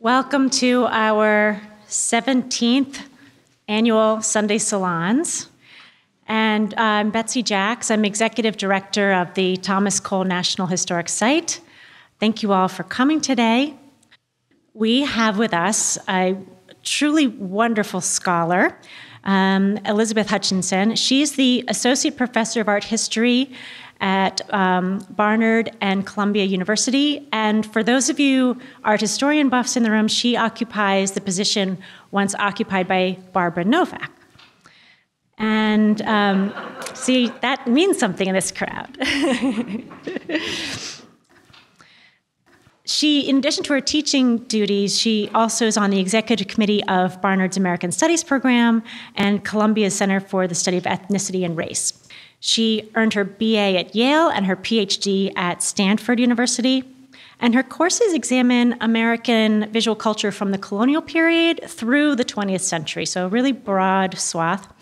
Welcome to our 17th annual Sunday Salons. And I'm Betsy Jacks. I'm Executive Director of the Thomas Cole National Historic Site. Thank you all for coming today. We have with us a truly wonderful scholar, um, Elizabeth Hutchinson. She's the Associate Professor of Art History at um, Barnard and Columbia University. And for those of you art historian buffs in the room, she occupies the position once occupied by Barbara Novak. And um, see, that means something in this crowd. she, in addition to her teaching duties, she also is on the executive committee of Barnard's American Studies program and Columbia's Center for the Study of Ethnicity and Race. She earned her BA at Yale and her PhD at Stanford University. And her courses examine American visual culture from the colonial period through the 20th century, so a really broad swath.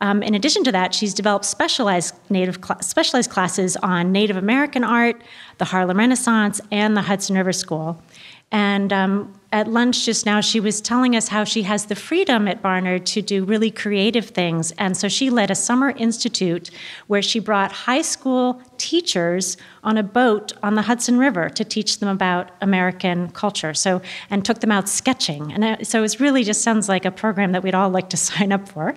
Um, in addition to that, she's developed specialized native cl- specialized classes on Native American art, the Harlem Renaissance, and the Hudson River School. And um, at lunch just now, she was telling us how she has the freedom at Barnard to do really creative things. And so she led a summer institute where she brought high school teachers on a boat on the Hudson River to teach them about American culture. So and took them out sketching. And uh, so it really just sounds like a program that we'd all like to sign up for.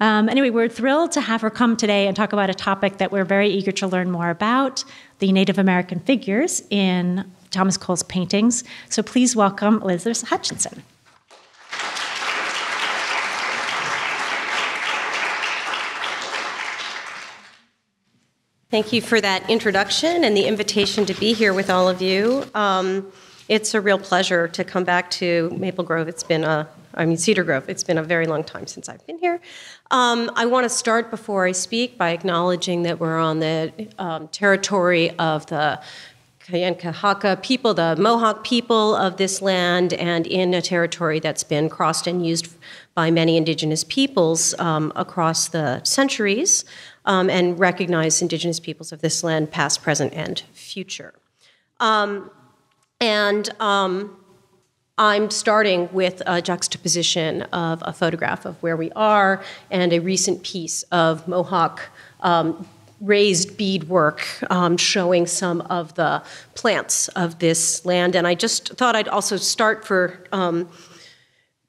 Um, anyway, we're thrilled to have her come today and talk about a topic that we're very eager to learn more about the Native American figures in Thomas Cole's paintings. So please welcome Elizabeth Hutchinson. Thank you for that introduction and the invitation to be here with all of you. Um, it's a real pleasure to come back to Maple Grove. It's been a, I mean, Cedar Grove. It's been a very long time since I've been here. Um, I want to start before I speak by acknowledging that we're on the um, territory of the Kanien'kehá:ka people, the Mohawk people of this land, and in a territory that's been crossed and used by many indigenous peoples um, across the centuries, um, and recognize indigenous peoples of this land, past, present, and future. Um, and um, I'm starting with a juxtaposition of a photograph of where we are and a recent piece of Mohawk um, raised beadwork um, showing some of the plants of this land. And I just thought I'd also start for um,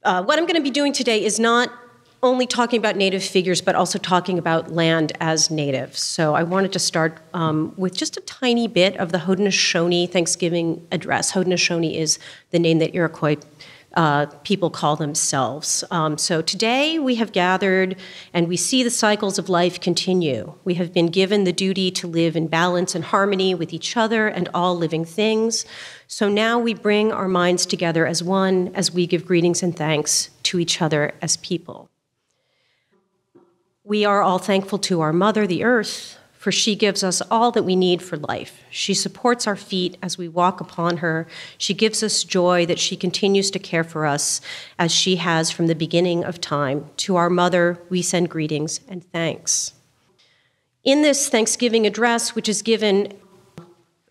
uh, what I'm going to be doing today is not only talking about native figures, but also talking about land as native. So I wanted to start um, with just a tiny bit of the Haudenosaunee Thanksgiving address. Haudenosaunee is the name that Iroquois uh, people call themselves. Um, so today we have gathered and we see the cycles of life continue. We have been given the duty to live in balance and harmony with each other and all living things. So now we bring our minds together as one as we give greetings and thanks to each other as people. We are all thankful to our Mother, the Earth, for she gives us all that we need for life. She supports our feet as we walk upon her. She gives us joy that she continues to care for us as she has from the beginning of time. To our mother, we send greetings and thanks. In this Thanksgiving address, which is given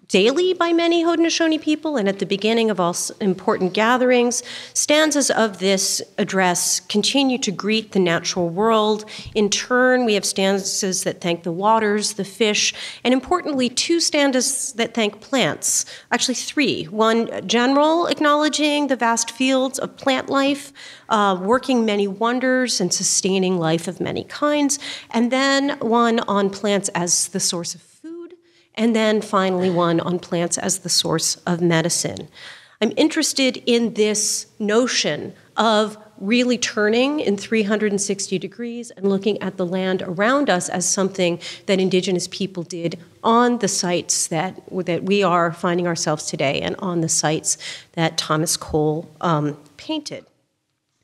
daily by many Haudenosaunee people and at the beginning of all important gatherings. Stanzas of this address continue to greet the natural world. In turn, we have stanzas that thank the waters, the fish, and importantly, two stanzas that thank plants. Actually, three. One general, acknowledging the vast fields of plant life, uh, working many wonders and sustaining life of many kinds, and then one on plants as the source of and then finally one on plants as the source of medicine. I'm interested in this notion of really turning in 360 degrees and looking at the land around us as something that indigenous people did on the sites that, that we are finding ourselves today and on the sites that Thomas Cole um, painted.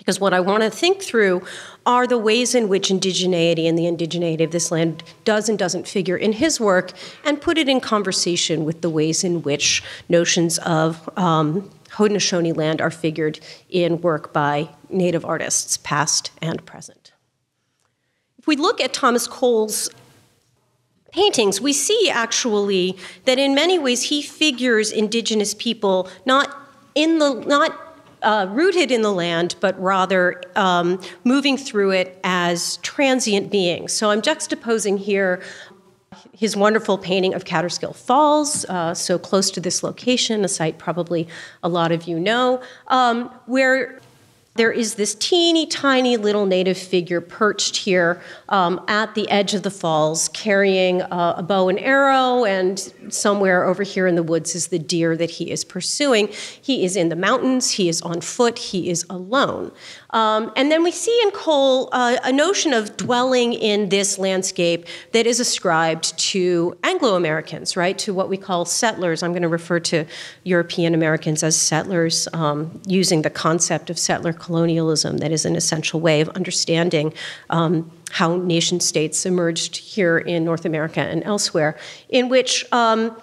Because what I want to think through are the ways in which indigeneity and the indigeneity of this land does and doesn't figure in his work, and put it in conversation with the ways in which notions of um, Haudenosaunee land are figured in work by Native artists, past and present. If we look at Thomas Cole's paintings, we see actually that in many ways he figures indigenous people not in the not uh, rooted in the land, but rather um, moving through it as transient beings. So I'm juxtaposing here his wonderful painting of Kaaterskill Falls, uh, so close to this location, a site probably a lot of you know, um, where there is this teeny tiny little native figure perched here um, at the edge of the falls, carrying uh, a bow and arrow, and somewhere over here in the woods is the deer that he is pursuing. He is in the mountains, he is on foot, he is alone. Um, and then we see in Cole uh, a notion of dwelling in this landscape that is ascribed to Anglo Americans, right? To what we call settlers. I'm going to refer to European Americans as settlers, um, using the concept of settler colonialism that is an essential way of understanding. Um, how nation states emerged here in North America and elsewhere, in which um,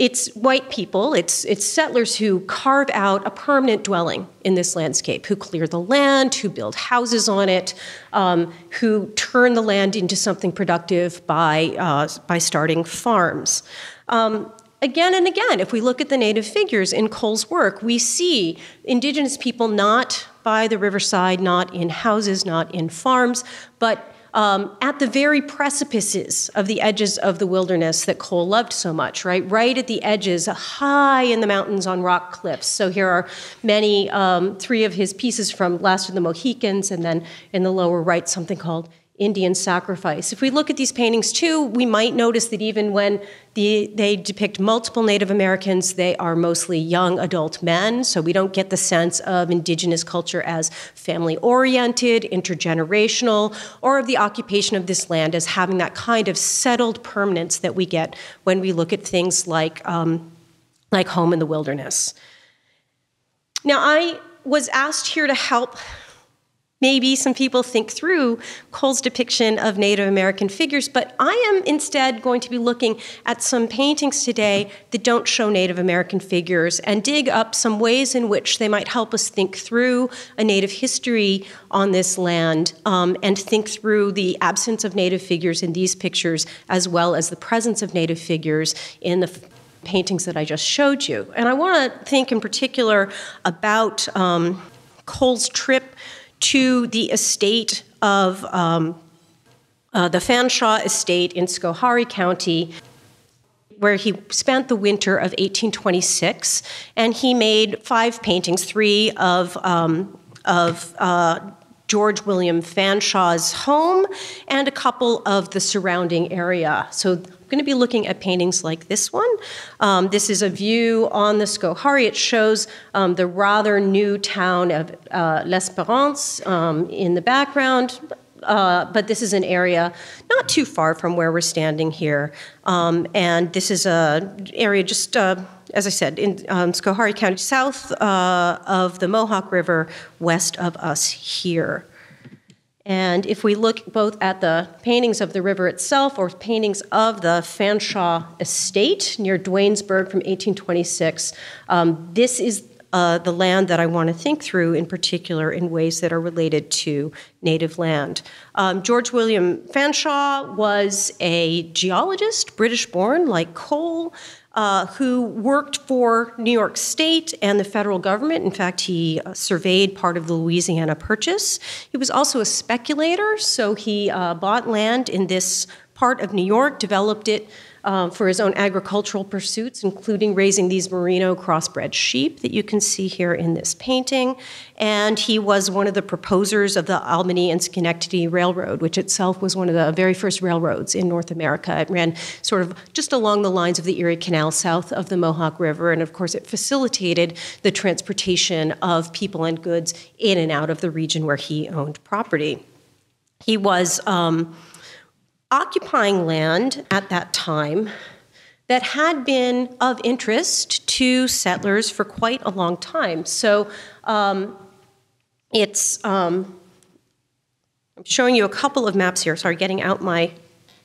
it's white people, it's, it's settlers who carve out a permanent dwelling in this landscape, who clear the land, who build houses on it, um, who turn the land into something productive by, uh, by starting farms. Um, again and again, if we look at the native figures in Cole's work, we see indigenous people not by the riverside, not in houses, not in farms, but um, at the very precipices of the edges of the wilderness that Cole loved so much, right? Right at the edges, high in the mountains on rock cliffs. So here are many, um, three of his pieces from Last of the Mohicans, and then in the lower right, something called Indian sacrifice. If we look at these paintings too, we might notice that even when the, they depict multiple Native Americans, they are mostly young adult men, so we don't get the sense of indigenous culture as family oriented, intergenerational, or of the occupation of this land as having that kind of settled permanence that we get when we look at things like, um, like home in the wilderness. Now, I was asked here to help maybe some people think through Cole's depiction of Native American figures, but I am instead going to be looking at some paintings today that don't show Native American figures and dig up some ways in which they might help us think through a Native history on this land um, and think through the absence of Native figures in these pictures as well as the presence of Native figures in the paintings that I just showed you. And I want to think in particular about um, Cole's trip to the estate of um, uh, the Featherstonhaugh estate in Schoharie County, where he spent the winter of 1826, and he made five paintings, three of um, of uh, George William Featherstonhaugh's home and a couple of the surrounding area. So going to be looking at paintings like this one. Um, this is a view on the Schoharie. It shows um, the rather new town of uh, L'Espérance um, in the background. Uh, but this is an area not too far from where we're standing here. Um, and this is an area just, uh, as I said, in um, Schoharie County, south uh, of the Mohawk River, west of us here. And if we look both at the paintings of the river itself or paintings of the Featherstonhaugh estate near Duanesburg from 1826, um, this is uh, the land that I want to think through in particular in ways that are related to native land. Um, George William Featherstonhaugh was a geologist, British born, like Cole uh, who worked for New York State and the federal government. In fact, he uh, surveyed part of the Louisiana Purchase. He was also a speculator, so he uh, bought land in this part of New York, developed it um, for his own agricultural pursuits, including raising these merino crossbred sheep that you can see here in this painting. And he was one of the proposers of the Albany and Schenectady Railroad, which itself was one of the very first railroads in North America. It ran sort of just along the lines of the Erie Canal south of the Mohawk River, and of course, it facilitated the transportation of people and goods in and out of the region where he owned property. He was. Um, occupying land at that time that had been of interest to settlers for quite a long time. So um, it's, um, I'm showing you a couple of maps here. Sorry, getting out my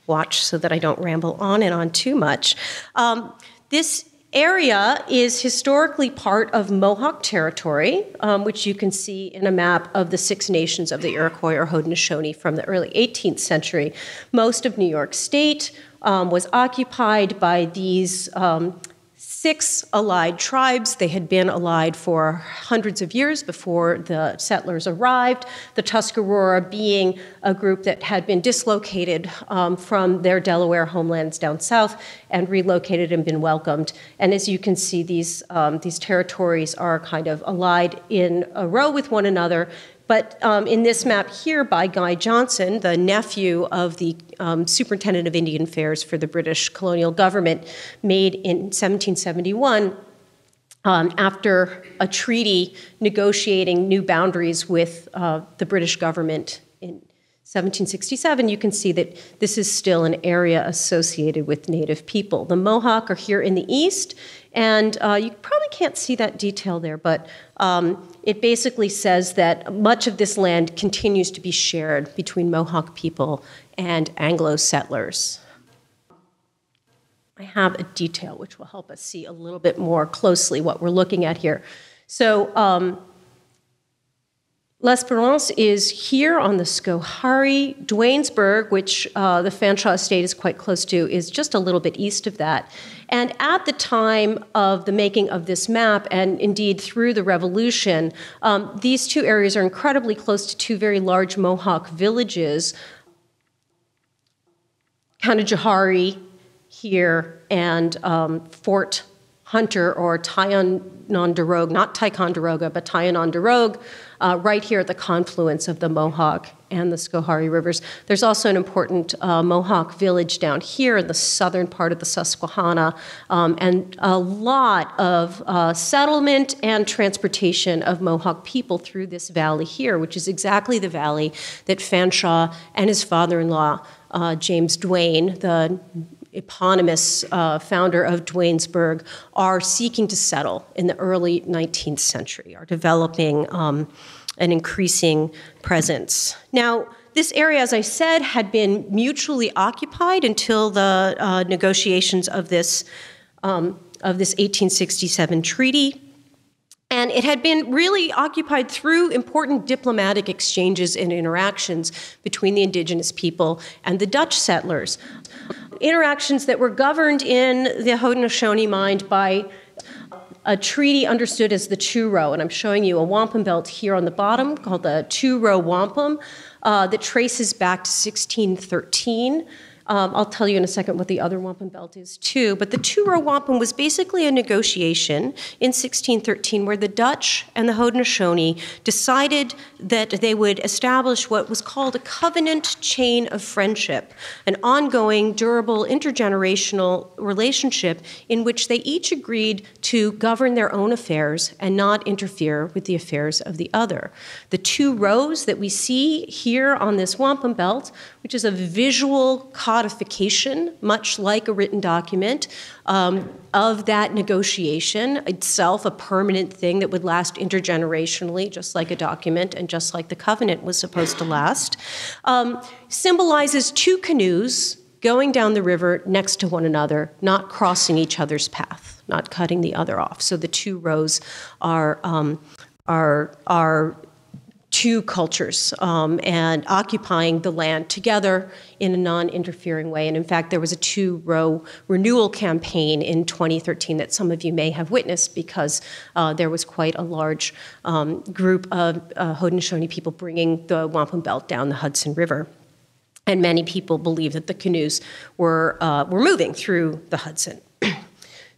watch so that I don't ramble on and on too much. Um, this area is historically part of Mohawk territory, um, which you can see in a map of the Six Nations of the Iroquois or Haudenosaunee from the early 18th century. Most of New York State um, was occupied by these um, six allied tribes. They had been allied for hundreds of years before the settlers arrived. The Tuscarora being a group that had been dislocated um, from their Delaware homelands down south and relocated and been welcomed. And as you can see, these, um, these territories are kind of allied in a row with one another but um, in this map here by Guy Johnson, the nephew of the um, Superintendent of Indian Affairs for the British colonial government, made in 1771, um, after a treaty negotiating new boundaries with uh, the British government 1767, you can see that this is still an area associated with Native people. The Mohawk are here in the east, and uh, you probably can't see that detail there, but um, it basically says that much of this land continues to be shared between Mohawk people and Anglo settlers. I have a detail which will help us see a little bit more closely what we're looking at here. So, um, L'Esperance is here on the Schoharie. Duanesburg, which uh, the Featherstonhaugh estate is quite close to, is just a little bit east of that. And at the time of the making of this map, and indeed through the Revolution, um, these two areas are incredibly close to two very large Mohawk villages, Canajoharie here and um, Fort Hunter or Ticonderoga, not Ticonderoga, but Tiononderoge, uh, right here at the confluence of the Mohawk and the Schoharie rivers. There's also an important uh, Mohawk village down here in the southern part of the Susquehanna, um, and a lot of uh, settlement and transportation of Mohawk people through this valley here, which is exactly the valley that Featherstonhaugh and his father in law, uh, James Duane, the eponymous uh, founder of Duanesburg, are seeking to settle in the early 19th century, are developing um, an increasing presence. Now, this area, as I said, had been mutually occupied until the uh, negotiations of this, um, of this 1867 treaty. And it had been really occupied through important diplomatic exchanges and interactions between the indigenous people and the Dutch settlers interactions that were governed in the Haudenosaunee mind by a treaty understood as the Two Row, and I'm showing you a wampum belt here on the bottom called the Two Row Wampum uh, that traces back to 1613. Um, I'll tell you in a second what the other wampum belt is too. But the two-row wampum was basically a negotiation in 1613 where the Dutch and the Haudenosaunee decided that they would establish what was called a covenant chain of friendship, an ongoing, durable, intergenerational relationship in which they each agreed to govern their own affairs and not interfere with the affairs of the other. The two rows that we see here on this wampum belt, which is a visual codification, much like a written document, um, of that negotiation itself, a permanent thing that would last intergenerationally, just like a document and just like the covenant was supposed to last, um, symbolizes two canoes going down the river next to one another, not crossing each other's path, not cutting the other off. So the two rows are. Um, are, are two cultures um, and occupying the land together in a non interfering way. And in fact, there was a two row renewal campaign in 2013 that some of you may have witnessed because uh, there was quite a large um, group of uh, Haudenosaunee people bringing the wampum belt down the Hudson River. And many people believe that the canoes were, uh, were moving through the Hudson.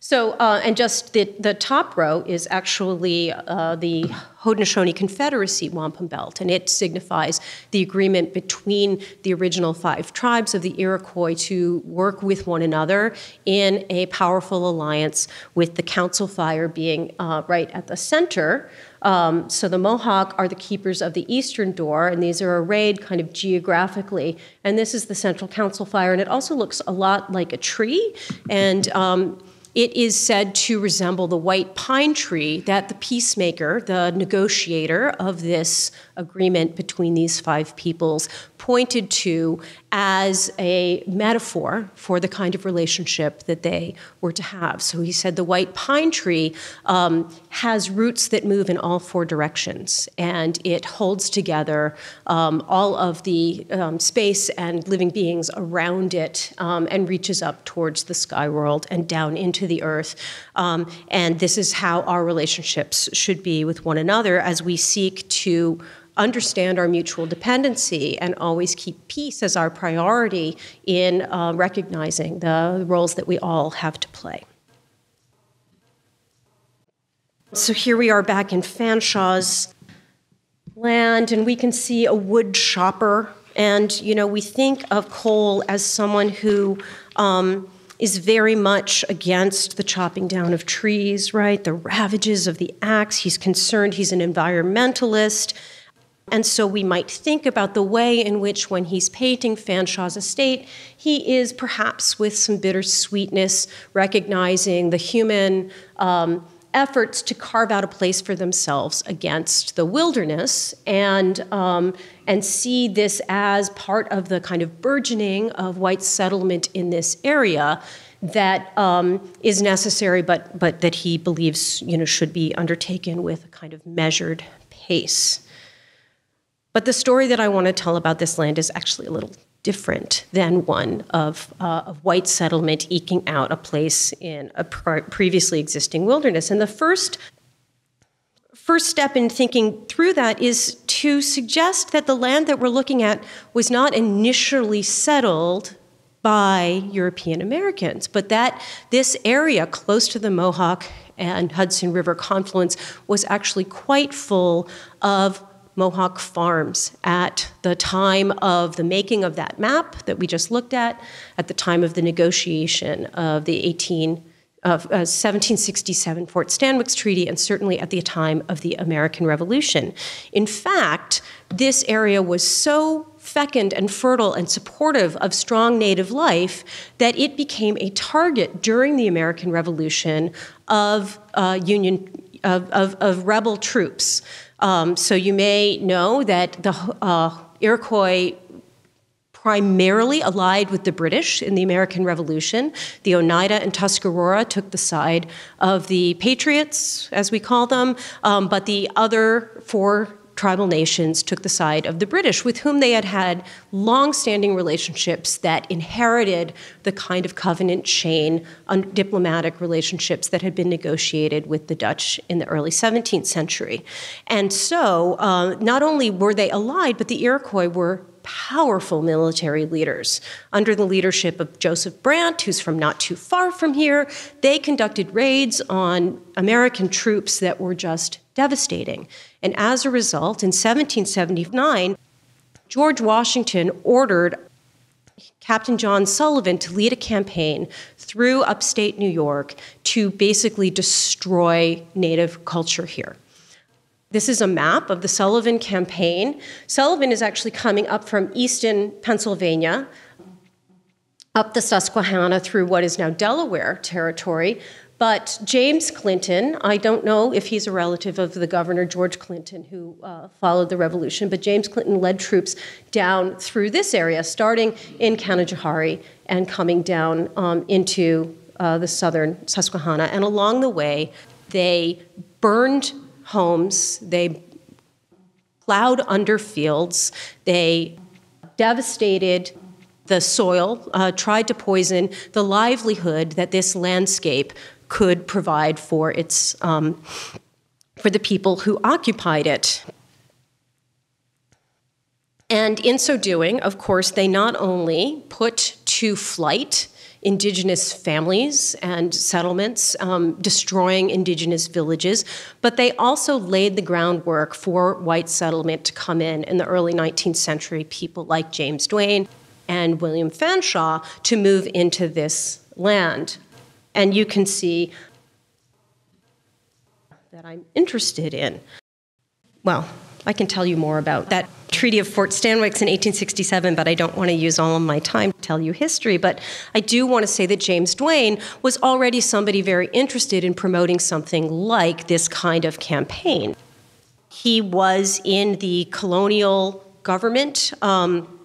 So, uh, and just the, the top row is actually uh, the Haudenosaunee Confederacy wampum belt, and it signifies the agreement between the original five tribes of the Iroquois to work with one another in a powerful alliance, with the Council Fire being uh, right at the center. Um, so the Mohawk are the keepers of the eastern door, and these are arrayed kind of geographically. And this is the Central Council Fire, and it also looks a lot like a tree. And um, it is said to resemble the white pine tree that the peacemaker, the negotiator of this agreement between these five peoples, pointed to as a metaphor for the kind of relationship that they were to have. So he said the white pine tree um, has roots that move in all four directions, and it holds together um, all of the um, space and living beings around it um, and reaches up towards the sky world and down into the earth. Um, and this is how our relationships should be with one another as we seek to understand our mutual dependency and always keep peace as our priority in uh, recognizing the roles that we all have to play. So here we are back in Featherstonhaugh's land, and we can see a wood chopper. And, you know, we think of Cole as someone who um, is very much against the chopping down of trees, right? The ravages of the axe. He's concerned, he's an environmentalist. And so we might think about the way in which, when he's painting Featherstonhaugh's estate, he is perhaps with some bittersweetness recognizing the human um, efforts to carve out a place for themselves against the wilderness and, um, and see this as part of the kind of burgeoning of white settlement in this area that um, is necessary, but, but that he believes you know, should be undertaken with a kind of measured pace. But the story that I want to tell about this land is actually a little different than one of, uh, white settlement eking out a place in a previously existing wilderness. And the first first step in thinking through that is to suggest that the land that we're looking at was not initially settled by European Americans, but that this area close to the Mohawk and Hudson River confluence was actually quite full of Mohawk Farms at the time of the making of that map that we just looked at, at the time of the negotiation of the 18 of uh, 1767 Fort Stanwix Treaty, and certainly at the time of the American Revolution. In fact, this area was so fecund and fertile and supportive of strong native life that it became a target during the American Revolution of uh, Union of, of, of rebel troops. Um, so you may know that the uh, Iroquois primarily allied with the British in the American Revolution. The Oneida and Tuscarora took the side of the Patriots, as we call them, um, but the other four tribal nations took the side of the British, with whom they had had long standing relationships that inherited the kind of covenant chain diplomatic relationships that had been negotiated with the Dutch in the early 17th century. And so uh, not only were they allied, but the Iroquois were powerful military leaders. Under the leadership of Joseph Brant, who's from not too far from here, they conducted raids on American troops that were just devastating. And as a result, in 1779, George Washington ordered Captain John Sullivan to lead a campaign through upstate New York to basically destroy Native culture here. This is a map of the Sullivan campaign. Sullivan is actually coming up from eastern Pennsylvania, up the Susquehanna through what is now Delaware territory, but James Clinton, I don't know if he's a relative of the governor George Clinton who uh, followed the revolution, but James Clinton led troops down through this area, starting in Canajoharie and coming down um, into uh, the southern Susquehanna. And along the way, they burned homes, they plowed under fields, they devastated the soil, uh, tried to poison the livelihood that this landscape could provide for its um, for the people who occupied it. And in so doing, of course, they not only put to flight indigenous families and settlements, um, destroying indigenous villages, but they also laid the groundwork for white settlement to come in in the early 19th century. People like James Duane and William Featherstonhaugh to move into this land and you can see that I'm interested in. Well, I can tell you more about that Treaty of Fort Stanwix in 1867, but I don't want to use all of my time to tell you history. But I do want to say that James Duane was already somebody very interested in promoting something like this kind of campaign. He was in the colonial government um,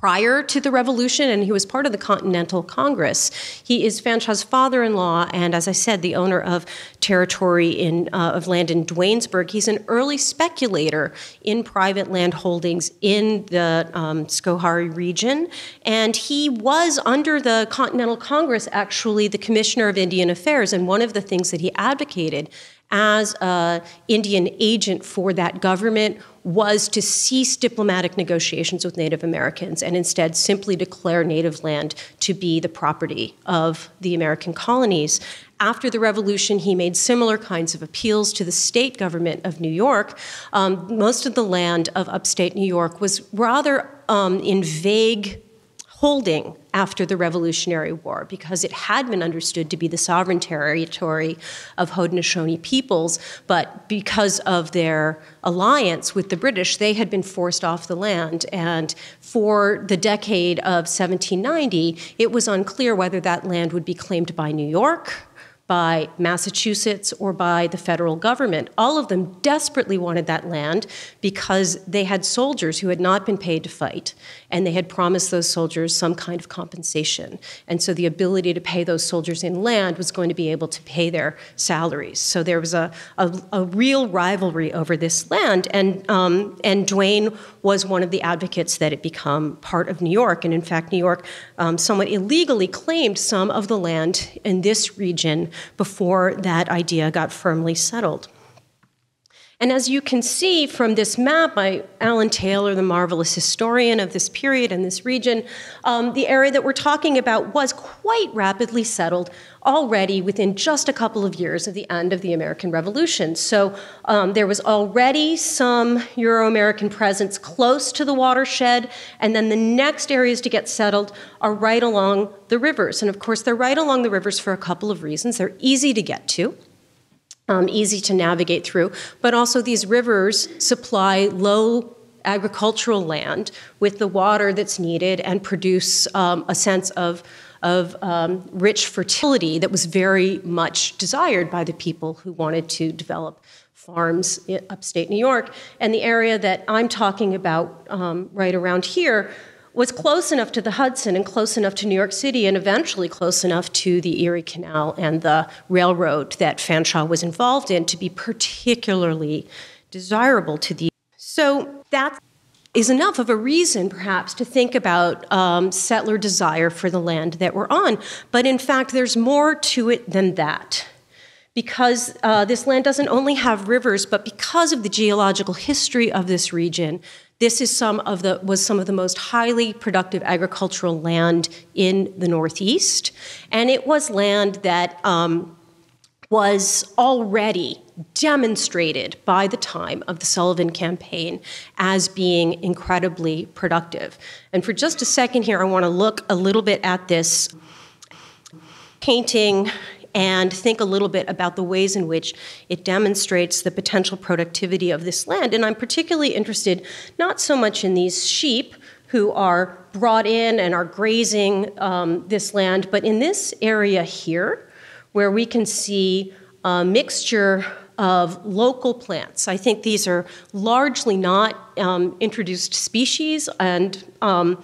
prior to the revolution, and he was part of the Continental Congress. He is Featherstonhaugh's father-in-law, and as I said, the owner of territory in uh, of land in Duanesburg. He's an early speculator in private land holdings in the um, Schoharie region, and he was under the Continental Congress actually the Commissioner of Indian Affairs, and one of the things that he advocated as an Indian agent for that government was to cease diplomatic negotiations with Native Americans and instead simply declare native land to be the property of the American colonies. After the revolution, he made similar kinds of appeals to the state government of New York. Um, most of the land of upstate New York was rather um, in vague holding after the Revolutionary War because it had been understood to be the sovereign territory of Haudenosaunee peoples, but because of their alliance with the British, they had been forced off the land. And for the decade of 1790, it was unclear whether that land would be claimed by New York by Massachusetts or by the federal government. All of them desperately wanted that land because they had soldiers who had not been paid to fight, and they had promised those soldiers some kind of compensation. And so the ability to pay those soldiers in land was going to be able to pay their salaries. So there was a, a, a real rivalry over this land, and, um, and Duane was one of the advocates that it become part of New York. And in fact, New York um, somewhat illegally claimed some of the land in this region before that idea got firmly settled. And as you can see from this map by Alan Taylor, the marvelous historian of this period and this region, um, the area that we're talking about was quite rapidly settled already within just a couple of years of the end of the American Revolution. So um, there was already some Euro American presence close to the watershed, and then the next areas to get settled are right along the rivers. And of course, they're right along the rivers for a couple of reasons. They're easy to get to um, easy to navigate through, but also these rivers supply low agricultural land with the water that's needed and produce um, a sense of, of um, rich fertility that was very much desired by the people who wanted to develop farms in upstate New York. And the area that I'm talking about um, right around here was close enough to the Hudson and close enough to New York City and eventually close enough to the Erie Canal and the railroad that Featherstonhaugh was involved in to be particularly desirable to the. So that is enough of a reason, perhaps, to think about um, settler desire for the land that we're on. But in fact, there's more to it than that. Because uh, this land doesn't only have rivers, but because of the geological history of this region, this is some of the, was some of the most highly productive agricultural land in the Northeast, and it was land that um, was already demonstrated by the time of the Sullivan campaign as being incredibly productive. And for just a second here, I want to look a little bit at this painting and think a little bit about the ways in which it demonstrates the potential productivity of this land. And I'm particularly interested not so much in these sheep who are brought in and are grazing um, this land, but in this area here, where we can see a mixture of local plants. I think these are largely not um, introduced species and um,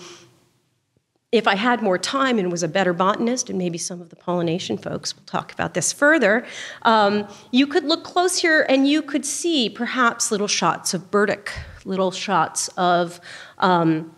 if I had more time and was a better botanist, and maybe some of the pollination folks will talk about this further, um, you could look close here and you could see perhaps little shots of burdock, little shots of. Um,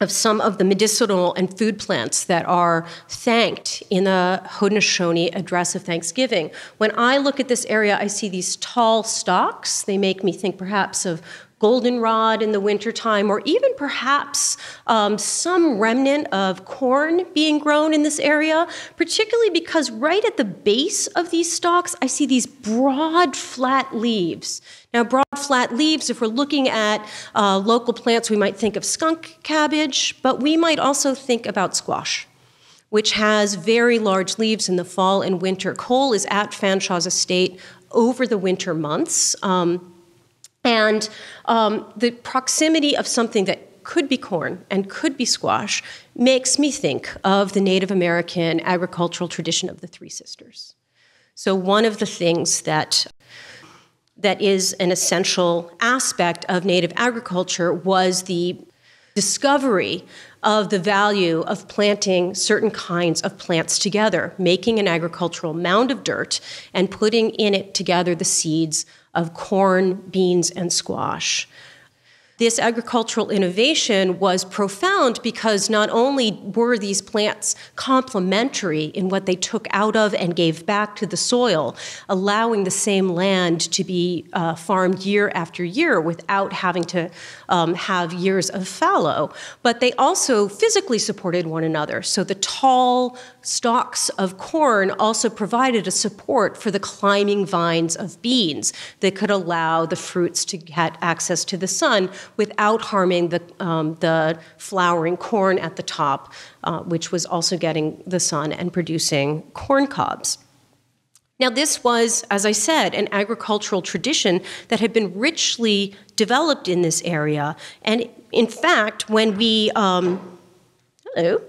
of some of the medicinal and food plants that are thanked in the Haudenosaunee address of Thanksgiving. When I look at this area, I see these tall stalks. They make me think perhaps of goldenrod in the wintertime, or even perhaps um, some remnant of corn being grown in this area, particularly because right at the base of these stalks, I see these broad, flat leaves. Now, broad, flat leaves, if we're looking at uh, local plants, we might think of skunk cabbage, but we might also think about squash which has very large leaves in the fall and winter. Cole is at Featherstonhaugh's estate over the winter months. Um, and um, the proximity of something that could be corn and could be squash makes me think of the Native American agricultural tradition of the Three Sisters. So, one of the things that that is an essential aspect of native agriculture was the discovery of the value of planting certain kinds of plants together, making an agricultural mound of dirt and putting in it together the seeds of corn, beans, and squash. This agricultural innovation was profound because not only were these plants complementary in what they took out of and gave back to the soil, allowing the same land to be uh, farmed year after year without having to um, have years of fallow, but they also physically supported one another. So the tall stalks of corn also provided a support for the climbing vines of beans that could allow the fruits to get access to the sun without harming the, um, the flowering corn at the top, uh, which was also getting the sun and producing corn cobs. Now, this was, as I said, an agricultural tradition that had been richly developed in this area. And in fact, when we um, hello,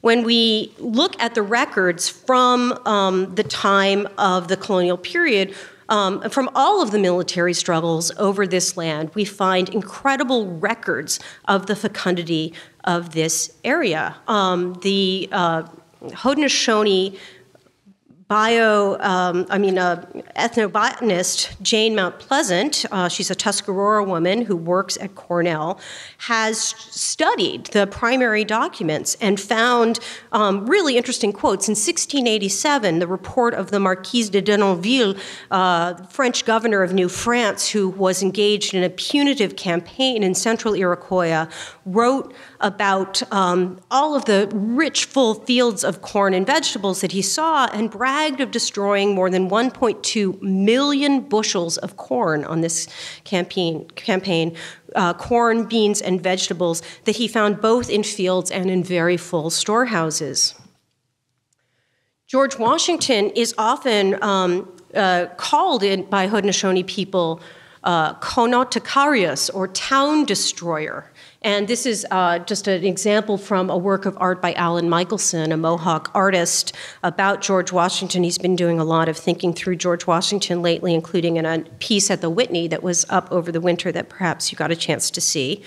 when we look at the records from um, the time of the colonial period, um, from all of the military struggles over this land, we find incredible records of the fecundity of this area. Um, the uh, Haudenosaunee bio, um, I mean, uh, ethnobotanist Jane Mount Pleasant, uh, she's a Tuscarora woman who works at Cornell, has studied the primary documents and found um, really interesting quotes. In 1687, the report of the Marquis de Denonville, uh, French governor of New France, who was engaged in a punitive campaign in central Iroquois, wrote about um, all of the rich, full fields of corn and vegetables that he saw and bragged of destroying more than 1.2 million bushels of corn on this campaign, campaign uh, corn, beans, and vegetables that he found both in fields and in very full storehouses. George Washington is often um, uh, called by Haudenosaunee people uh, Conotocarious, or town destroyer. And this is uh, just an example from a work of art by Alan Michelson, a Mohawk artist, about George Washington. He's been doing a lot of thinking through George Washington lately, including in a piece at the Whitney that was up over the winter that perhaps you got a chance to see.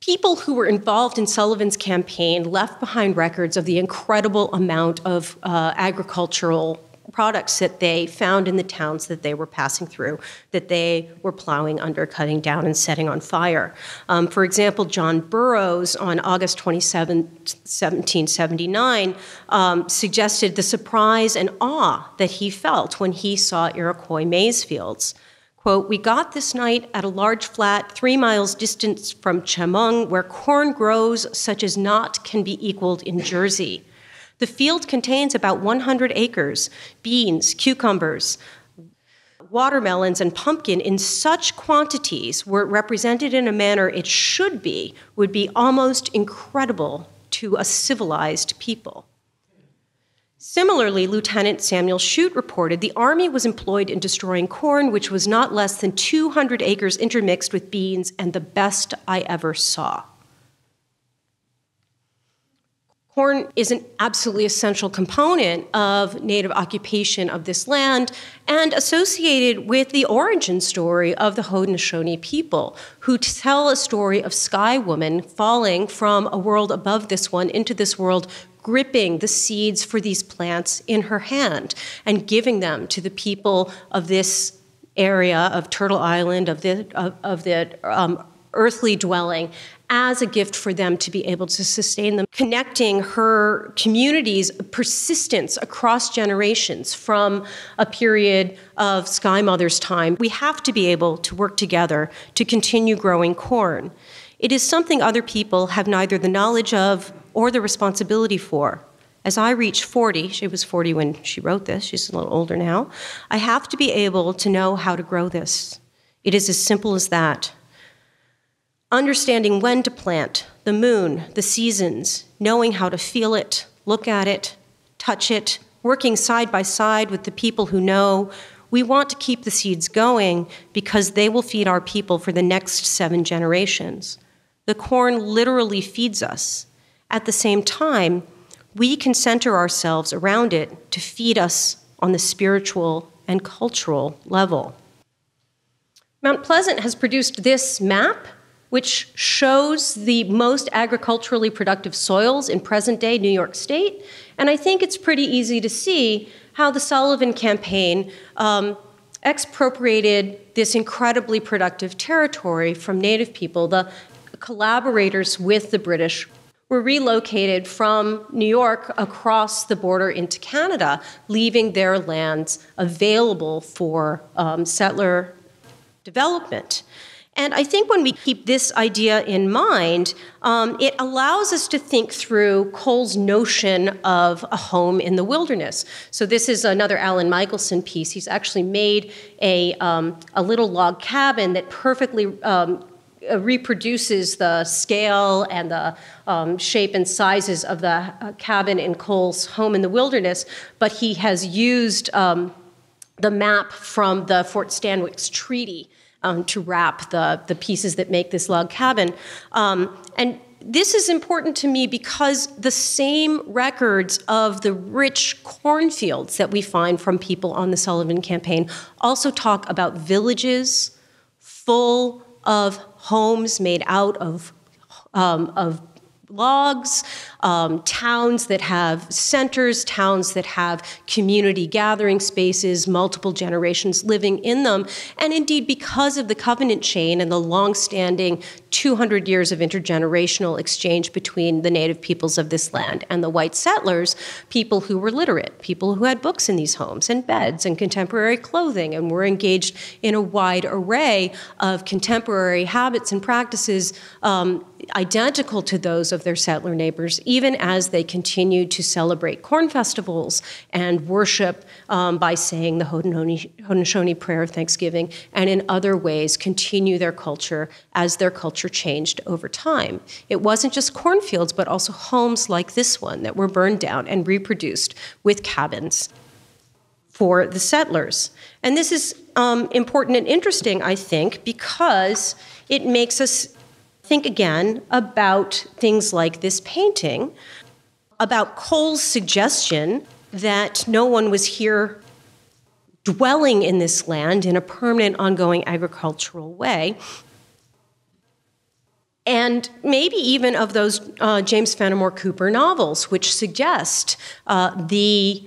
People who were involved in Sullivan's campaign left behind records of the incredible amount of uh, agricultural products that they found in the towns that they were passing through, that they were plowing under, cutting down, and setting on fire. Um, for example, John Burroughs on August 27, 1779, um, suggested the surprise and awe that he felt when he saw Iroquois maize fields. Quote, we got this night at a large flat three miles distant from Chemung where corn grows such as not can be equaled in Jersey. The field contains about 100 acres, beans, cucumbers, watermelons, and pumpkin in such quantities were it represented in a manner it should be, would be almost incredible to a civilized people. Similarly, Lieutenant Samuel Shute reported the army was employed in destroying corn, which was not less than 200 acres intermixed with beans, and the best I ever saw. Corn is an absolutely essential component of native occupation of this land and associated with the origin story of the Haudenosaunee people, who tell a story of Sky Woman falling from a world above this one into this world, gripping the seeds for these plants in her hand and giving them to the people of this area of Turtle Island, of the, of, of the um, earthly dwelling as a gift for them to be able to sustain them, connecting her community's persistence across generations from a period of Sky Mother's time. We have to be able to work together to continue growing corn. It is something other people have neither the knowledge of or the responsibility for. As I reach 40, she was 40 when she wrote this, she's a little older now, I have to be able to know how to grow this. It is as simple as that understanding when to plant, the moon, the seasons, knowing how to feel it, look at it, touch it, working side by side with the people who know. We want to keep the seeds going because they will feed our people for the next seven generations. The corn literally feeds us. At the same time, we can center ourselves around it to feed us on the spiritual and cultural level. Mount Pleasant has produced this map which shows the most agriculturally productive soils in present day New York State. And I think it's pretty easy to see how the Sullivan campaign um, expropriated this incredibly productive territory from Native people. The collaborators with the British were relocated from New York across the border into Canada, leaving their lands available for um, settler development. And I think when we keep this idea in mind, um, it allows us to think through Cole's notion of a home in the wilderness. So this is another Alan Michelson piece. He's actually made a, um, a little log cabin that perfectly um, uh, reproduces the scale and the um, shape and sizes of the uh, cabin in Cole's home in the wilderness, but he has used um, the map from the Fort Stanwix Treaty um, to wrap the, the pieces that make this log cabin. Um, and this is important to me because the same records of the rich cornfields that we find from people on the Sullivan campaign also talk about villages full of homes made out of, um, of logs, um, towns that have centers, towns that have community gathering spaces, multiple generations living in them. And indeed, because of the covenant chain and the long-standing 200 years of intergenerational exchange between the native peoples of this land and the white settlers, people who were literate, people who had books in these homes and beds and contemporary clothing and were engaged in a wide array of contemporary habits and practices um, identical to those of their settler neighbors, even as they continued to celebrate corn festivals and worship um, by saying the Haudenosaunee prayer of Thanksgiving, and in other ways continue their culture as their culture changed over time. It wasn't just cornfields, but also homes like this one that were burned down and reproduced with cabins for the settlers. And this is um, important and interesting, I think, because it makes us think again about things like this painting, about Cole's suggestion that no one was here dwelling in this land in a permanent, ongoing agricultural way. And maybe even of those uh, James Fenimore Cooper novels, which suggest uh, the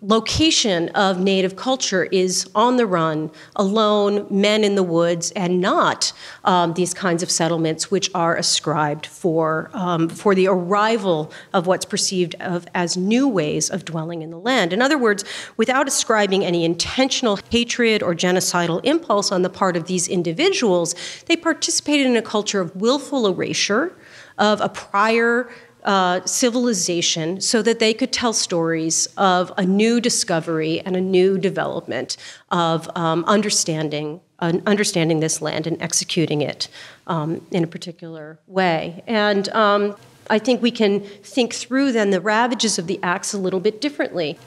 location of native culture is on the run, alone, men in the woods, and not um, these kinds of settlements which are ascribed for, um, for the arrival of what's perceived of, as new ways of dwelling in the land. In other words, without ascribing any intentional hatred or genocidal impulse on the part of these individuals, they participated in a culture of willful erasure of a prior uh, civilization so that they could tell stories of a new discovery and a new development of um, understanding uh, understanding this land and executing it um, in a particular way. And um, I think we can think through then the ravages of the axe a little bit differently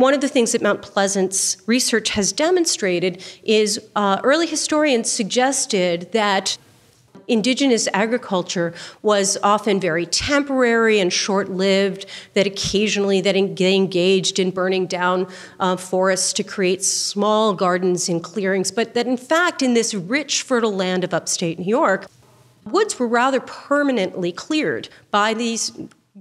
one of the things that Mount Pleasant's research has demonstrated is uh, early historians suggested that indigenous agriculture was often very temporary and short-lived, that occasionally that they engaged in burning down uh, forests to create small gardens and clearings, but that in fact in this rich, fertile land of upstate New York, woods were rather permanently cleared by these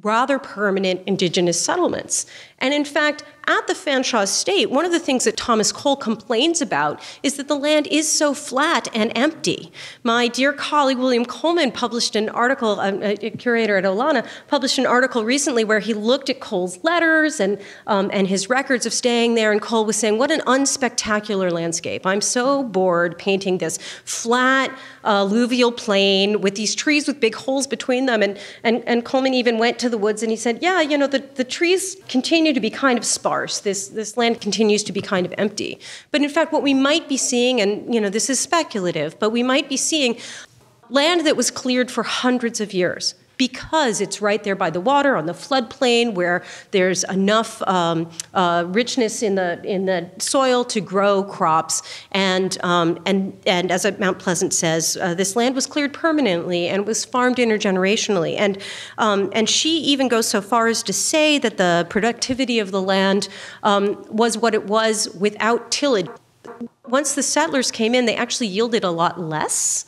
rather permanent indigenous settlements. And in fact, at the Featherstonhaugh estate, one of the things that Thomas Cole complains about is that the land is so flat and empty. My dear colleague William Coleman published an article, a, a curator at Olana, published an article recently where he looked at Cole's letters and, um, and his records of staying there, and Cole was saying, What an unspectacular landscape. I'm so bored painting this flat, uh, alluvial plain with these trees with big holes between them. And, and, and Coleman even went to the woods and he said, Yeah, you know, the, the trees continue to be kind of sparse sparse. This, this land continues to be kind of empty. But in fact, what we might be seeing, and you know, this is speculative, but we might be seeing land that was cleared for hundreds of years because it's right there by the water on the floodplain where there's enough um, uh, richness in the in the soil to grow crops. And um, and and as Mount Pleasant says uh, this land was cleared permanently and was farmed intergenerationally. And um, and she even goes so far as to say that the productivity of the land um, was what it was without tillage. Once the settlers came in they actually yielded a lot less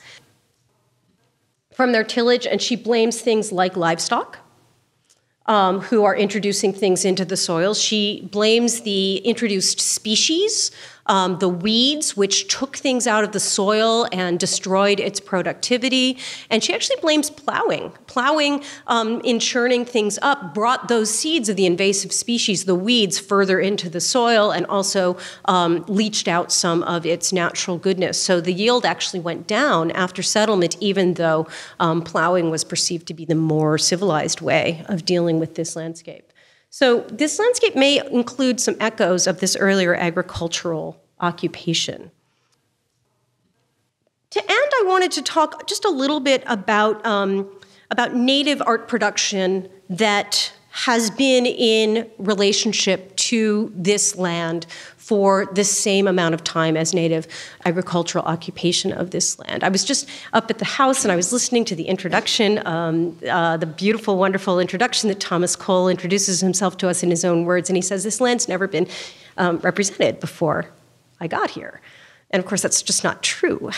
from their tillage, and she blames things like livestock. Um, who are introducing things into the soil. She blames the introduced species um, the weeds, which took things out of the soil and destroyed its productivity. And she actually blames plowing. Plowing, um, in churning things up, brought those seeds of the invasive species, the weeds, further into the soil and also um, leached out some of its natural goodness. So the yield actually went down after settlement, even though um, plowing was perceived to be the more civilized way of dealing with this landscape. So, this landscape may include some echoes of this earlier agricultural occupation. To end, I wanted to talk just a little bit about, um, about native art production that has been in relationship to this land for the same amount of time as native agricultural occupation of this land. I was just up at the house and I was listening to the introduction, um, uh, the beautiful, wonderful introduction that Thomas Cole introduces himself to us in his own words. And he says, This land's never been um, represented before I got here. And of course, that's just not true.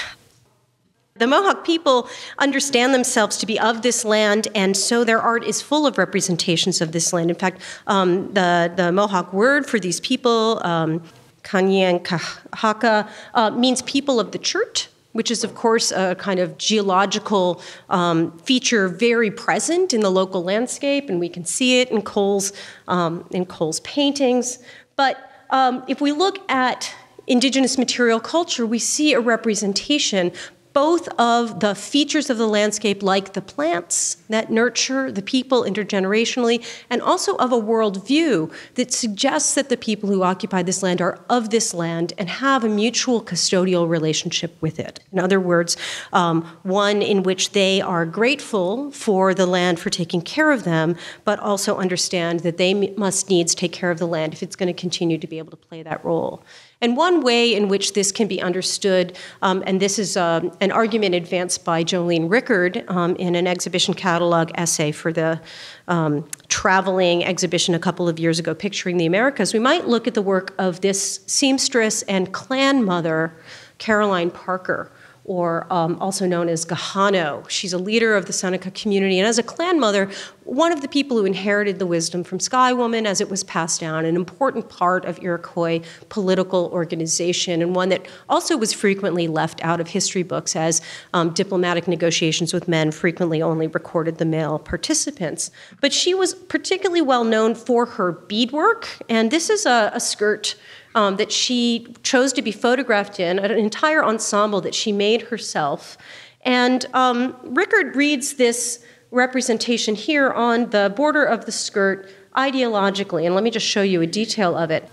The Mohawk people understand themselves to be of this land, and so their art is full of representations of this land. In fact, um, the, the Mohawk word for these people, um, Kanien'kehá:ka uh, means people of the chert, which is, of course, a kind of geological um, feature very present in the local landscape, and we can see it in Cole's, um, in Cole's paintings. But um, if we look at indigenous material culture, we see a representation both of the features of the landscape, like the plants that nurture the people intergenerationally, and also of a worldview that suggests that the people who occupy this land are of this land and have a mutual custodial relationship with it. In other words, um, one in which they are grateful for the land for taking care of them, but also understand that they must needs take care of the land if it's going to continue to be able to play that role. And one way in which this can be understood, um, and this is uh, an argument advanced by Jolene Rickard um, in an exhibition catalog essay for the um, traveling exhibition a couple of years ago, Picturing the Americas, we might look at the work of this seamstress and clan mother, Caroline Parker or um, also known as Gahano. She's a leader of the Seneca community, and as a clan mother, one of the people who inherited the wisdom from Sky Woman as it was passed down, an important part of Iroquois political organization, and one that also was frequently left out of history books as um, diplomatic negotiations with men frequently only recorded the male participants. But she was particularly well known for her beadwork, and this is a, a skirt um, that she chose to be photographed in, an entire ensemble that she made herself. And um, Rickard reads this representation here on the border of the skirt ideologically, and let me just show you a detail of it.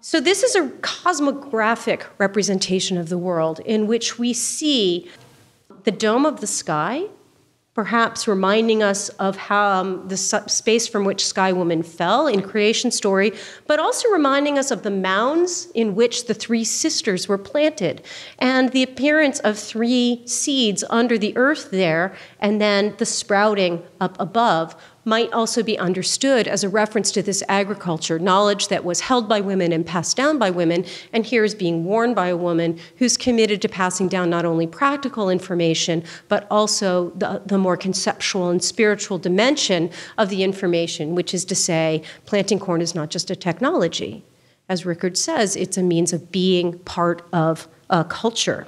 So, this is a cosmographic representation of the world in which we see the dome of the sky perhaps reminding us of how um, the space from which Sky Woman fell in creation story, but also reminding us of the mounds in which the three sisters were planted and the appearance of three seeds under the earth there and then the sprouting up above might also be understood as a reference to this agriculture, knowledge that was held by women and passed down by women, and here is being worn by a woman who's committed to passing down not only practical information, but also the, the more conceptual and spiritual dimension of the information, which is to say, planting corn is not just a technology. As Rickard says, it's a means of being part of a culture.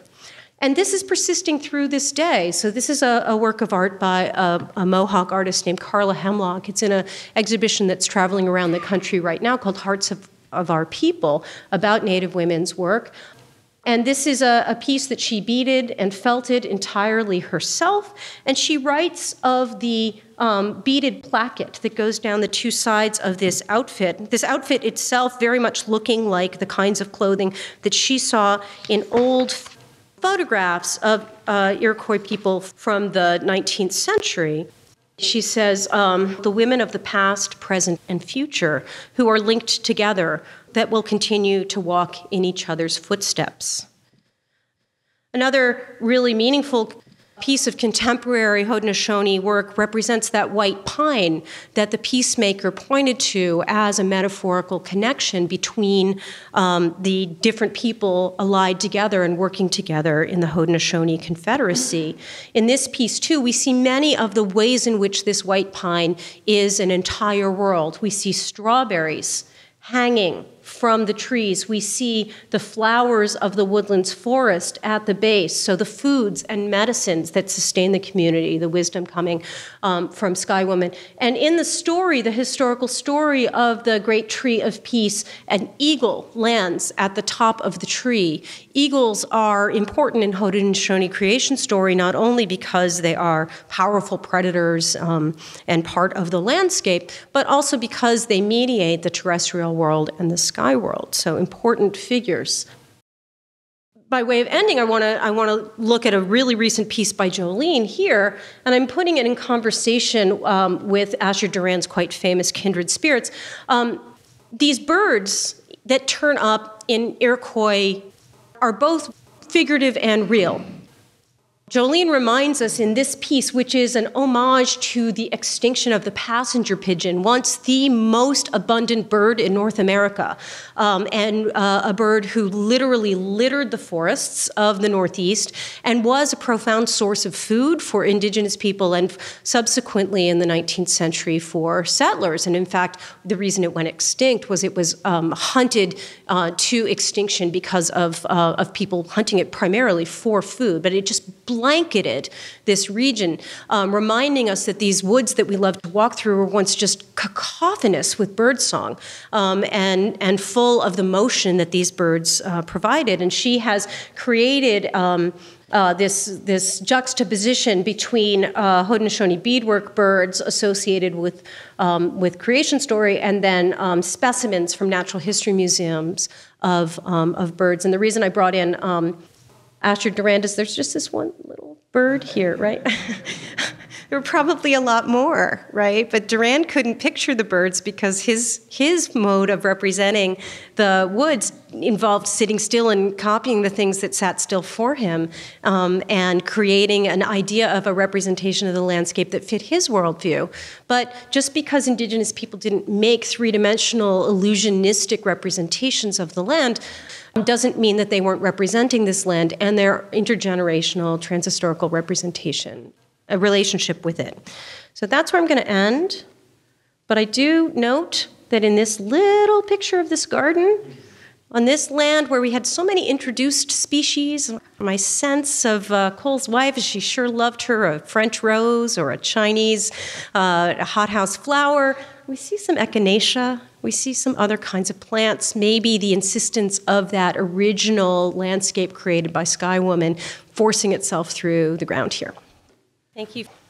And this is persisting through this day. So this is a, a work of art by a, a, Mohawk artist named Carla Hemlock. It's in an exhibition that's traveling around the country right now called Hearts of, of Our People about Native women's work. And this is a, a, piece that she beaded and felted entirely herself. And she writes of the um, beaded placket that goes down the two sides of this outfit. This outfit itself, very much looking like the kinds of clothing that she saw in old photographs of uh, Iroquois people from the 19th century. She says, um, the women of the past, present, and future who are linked together that will continue to walk in each other's footsteps. Another really meaningful piece of contemporary Haudenosaunee work represents that white pine that the peacemaker pointed to as a metaphorical connection between um, the different people allied together and working together in the Haudenosaunee Confederacy. In this piece, too, we see many of the ways in which this white pine is an entire world. We see strawberries hanging from the trees. We see the flowers of the woodlands forest at the base, so the foods and medicines that sustain the community, the wisdom coming um, from Sky Woman. And in the story, the historical story of the great tree of peace, an eagle lands at the top of the tree. Eagles are important in Haudenosaunee creation story not only because they are powerful predators um, and part of the landscape, but also because they mediate the terrestrial world and the sky world. So important figures. By way of ending, I want to I want to look at a really recent piece by Jolene here, and I'm putting it in conversation um, with Asher Durand's quite famous Kindred Spirits. Um, these birds that turn up in Iroquois are both figurative and real. Jolene reminds us in this piece, which is an homage to the extinction of the passenger pigeon, once the most abundant bird in North America, um, and uh, a bird who literally littered the forests of the Northeast and was a profound source of food for indigenous people and subsequently in the 19th century for settlers. And in fact, the reason it went extinct was it was um, hunted uh, to extinction because of, uh, of people hunting it primarily for food, but it just blanketed this region, um, reminding us that these woods that we love to walk through were once just cacophonous with birdsong um, and, and full of the motion that these birds uh, provided. And she has created. Um, uh, this, this juxtaposition between uh, Haudenosaunee beadwork birds associated with, um, with creation story and then um, specimens from natural history museums of, um, of birds. And the reason I brought in um, Asher Durand is, there's just this one little bird here, right? there were probably a lot more, right? But Durand couldn't picture the birds because his his mode of representing the woods involved sitting still and copying the things that sat still for him, um, and creating an idea of a representation of the landscape that fit his worldview. But just because Indigenous people didn't make three dimensional illusionistic representations of the land doesn't mean that they weren't representing this land and their intergenerational transhistorical representation, a relationship with it. So that's where I'm going to end. But I do note that in this little picture of this garden, on this land where we had so many introduced species, my sense of uh, Cole's wife is she sure loved her a French rose or a Chinese uh, hothouse flower. We see some echinacea, we see some other kinds of plants, maybe the insistence of that original landscape created by Sky Woman forcing itself through the ground here. Thank you.